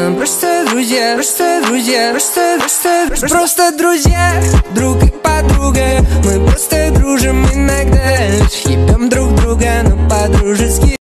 Просто друзья, просто друзья, просто, просто, просто, друзья, друг и подруга Мы просто дружим иногда, лишь ебем друг друга, но по-дружески.